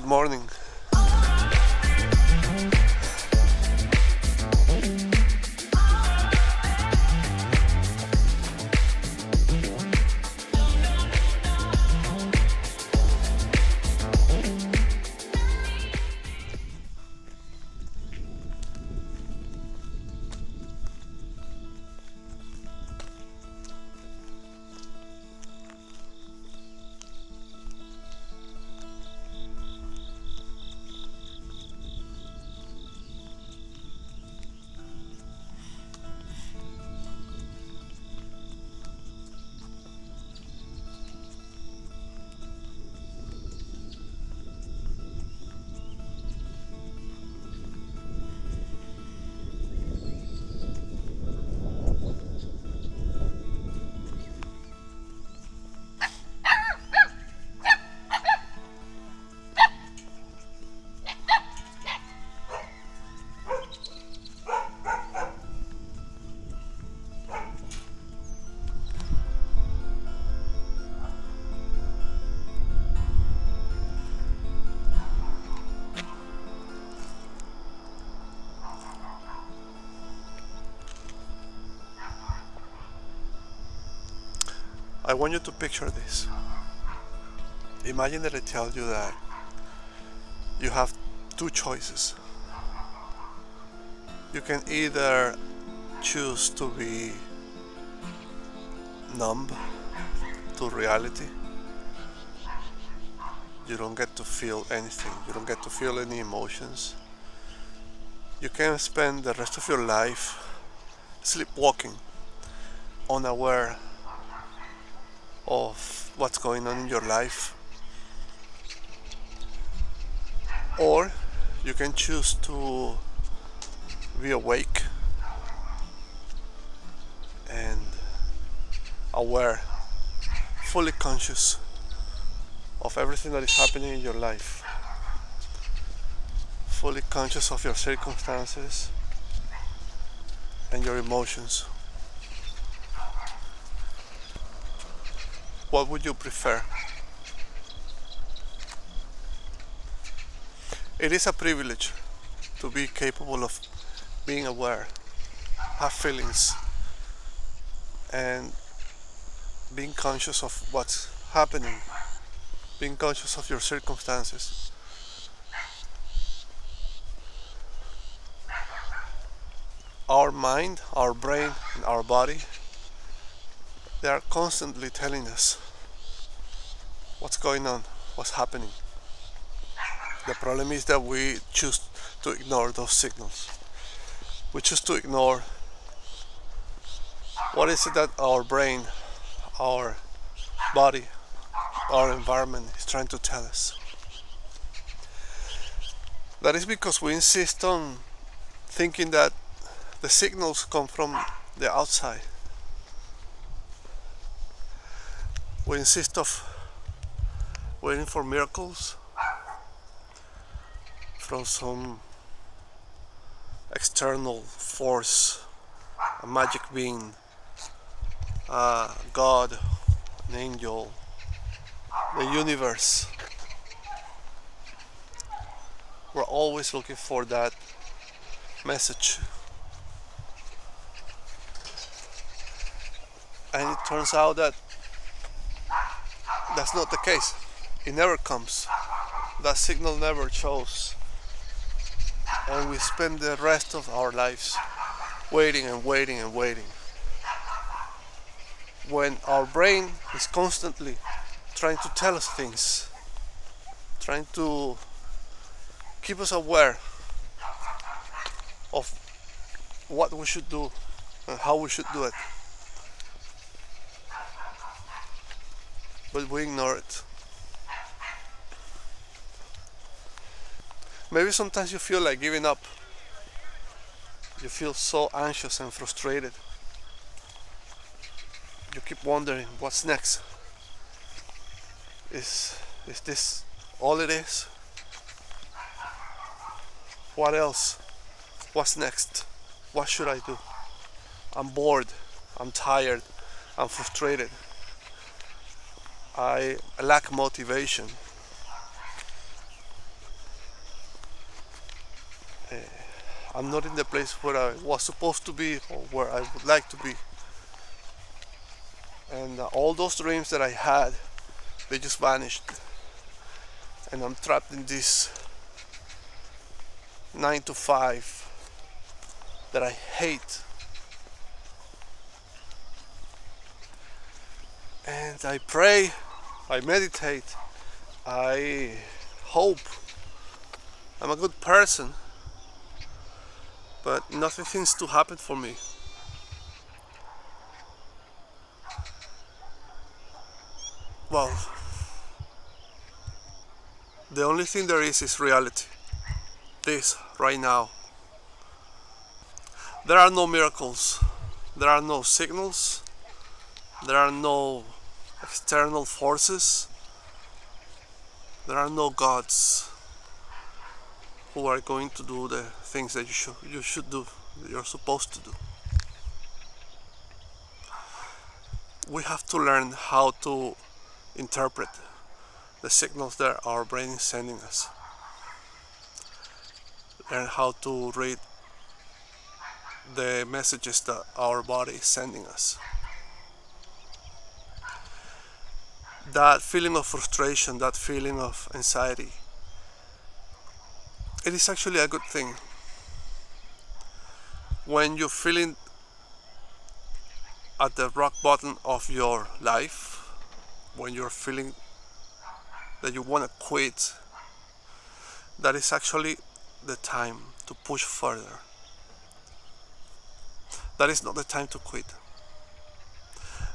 Good morning. Want you to picture this. Imagine that I tell you that you have two choices. You can either choose to be numb to reality. You don't get to feel anything. You don't get to feel any emotions. You can spend the rest of your life sleepwalking, unaware of what's going on in your life. Or you can choose to be awake and aware, fully conscious of everything that is happening in your life, fully conscious of your circumstances and your emotions. What would you prefer? It is a privilege to be capable of being aware, have feelings, and being conscious of what's happening, being conscious of your circumstances. Our mind, our brain, and our body, they are constantly telling us what's going on, what's happening. The problem is that we choose to ignore those signals. We choose to ignore what is it that our brain, our body, our environment is trying to tell us. That is because we insist on thinking that the signals come from the outside. We insist of waiting for miracles from some external force, a magic being, a God, an angel, the universe. We're always looking for that message. And it turns out that that's not the case. It never comes. That signal never shows. And we spend the rest of our lives waiting and waiting and waiting. When our brain is constantly trying to tell us things, trying to keep us aware of what we should do and how we should do it. But we ignore it. Maybe sometimes you feel like giving up. You feel so anxious and frustrated. You keep wondering what's next. Is is this all it is? What else? What's next? What should I do? I'm bored. I'm tired. I'm frustrated. I lack motivation. Eh, I'm not in the place where I was supposed to be or where I would like to be. And uh, all those dreams that I had, they just vanished. And I'm trapped in this 9 to 5 that I hate And I pray, I meditate, I hope I'm a good person, but nothing seems to happen for me. Well, the only thing there is is reality. This, right now. There are no miracles, there are no signals, there are no external forces, there are no gods who are going to do the things that you should you should do you're supposed to do. We have to learn how to interpret the signals that our brain is sending us. Learn how to read the messages that our body is sending us that feeling of frustration that feeling of anxiety it is actually a good thing. When you're feeling at the rock bottom of your life when you're feeling that you want to quit that is actually the time to push further. That is not the time to quit.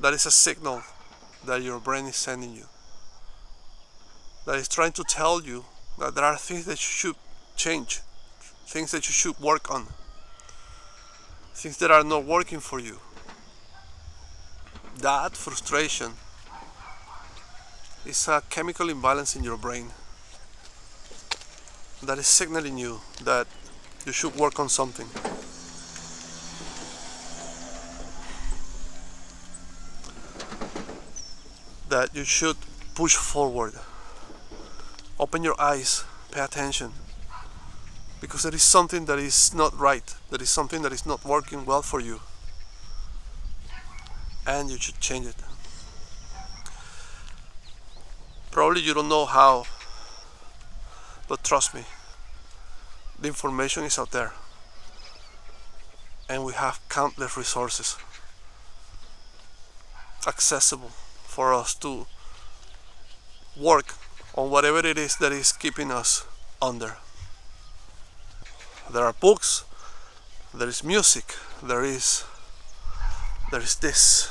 That is a signal that your brain is sending you that is trying to tell you that there are things that you should change, things that you should work on, things that are not working for you. That frustration is a chemical imbalance in your brain that is signaling you that you should work on something. That you should push forward. Open your eyes, pay attention. Because there is something that is not right, there is something that is not working well for you, and you should change it. Probably you don't know how, but trust me, the information is out there, and we have countless resources. Accessible for us to work on whatever it is that is keeping us under. There are books there is music there is there is this.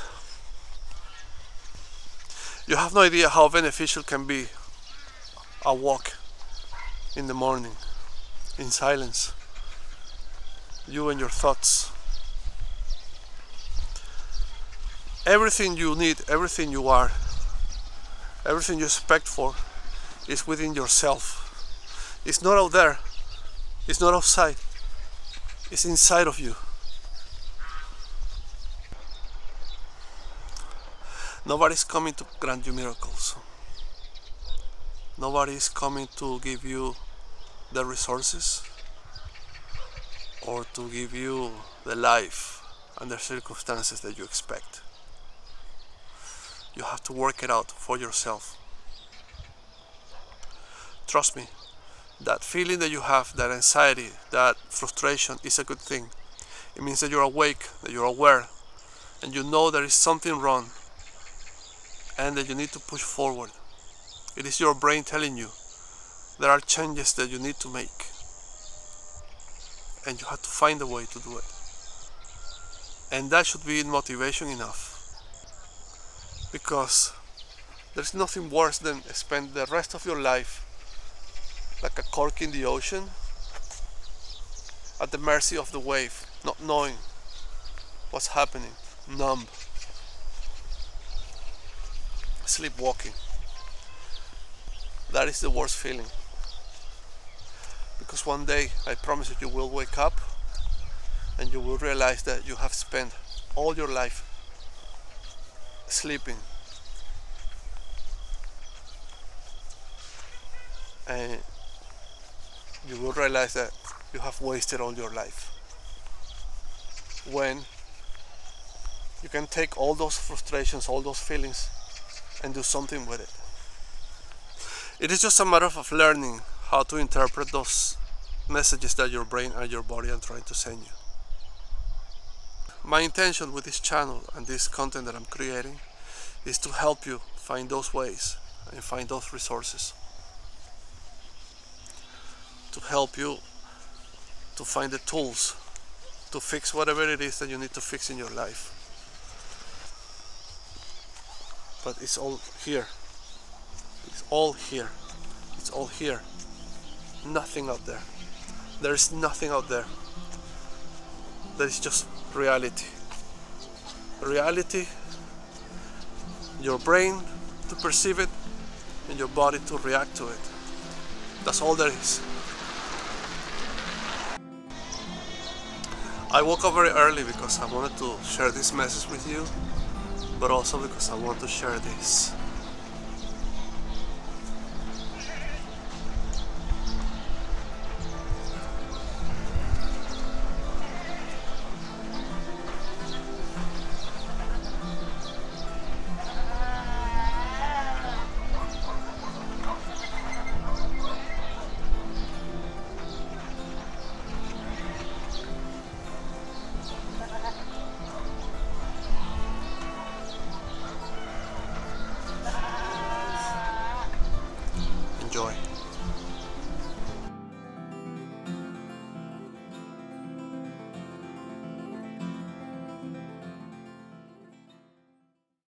You have no idea how beneficial can be a walk in the morning in silence. You and your thoughts everything you need everything you are everything you expect for is within yourself it's not out there it's not outside, it's inside of you. Nobody's coming to grant you miracles. Nobody is coming to give you the resources or to give you the life and the circumstances that you expect. You have to work it out for yourself. Trust me, that feeling that you have, that anxiety, that frustration is a good thing. It means that you're awake, that you're aware, and you know there is something wrong and that you need to push forward. It is your brain telling you there are changes that you need to make and you have to find a way to do it. And that should be motivation enough because there's nothing worse than spend the rest of your life like a cork in the ocean at the mercy of the wave, not knowing what's happening, numb, sleepwalking. That is the worst feeling. Because one day, I promise you, you will wake up and you will realize that you have spent all your life sleeping and you will realize that you have wasted all your life. When you can take all those frustrations, all those feelings, and do something with it. It is just a matter of learning how to interpret those messages that your brain and your body are trying to send you. My intention with this channel and this content that I'm creating is to help you find those ways and find those resources. To help you to find the tools to fix whatever it is that you need to fix in your life. But it's all here. It's all here. It's all here. Nothing out there. There is nothing out there. There is just reality. Reality, your brain to perceive it, and your body to react to it. That's all there is. I woke up very early because I wanted to share this message with you, but also because I want to share this